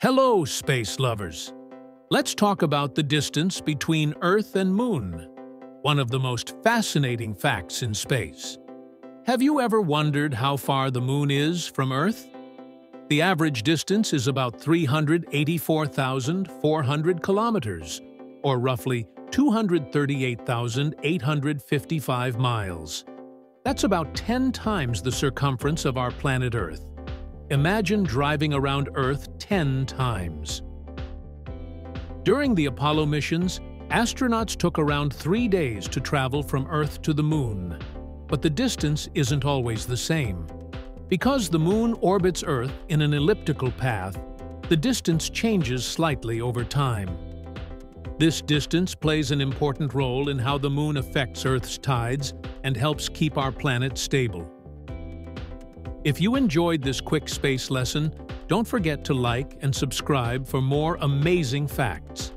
Hello, space lovers! Let's talk about the distance between Earth and Moon, one of the most fascinating facts in space. Have you ever wondered how far the Moon is from Earth? The average distance is about 384,400 kilometers, or roughly 238,855 miles. That's about 10 times the circumference of our planet Earth. Imagine driving around Earth 10 times. During the Apollo missions, astronauts took around three days to travel from Earth to the Moon. But the distance isn't always the same. Because the Moon orbits Earth in an elliptical path, the distance changes slightly over time. This distance plays an important role in how the Moon affects Earth's tides and helps keep our planet stable. If you enjoyed this quick space lesson, don't forget to like and subscribe for more amazing facts.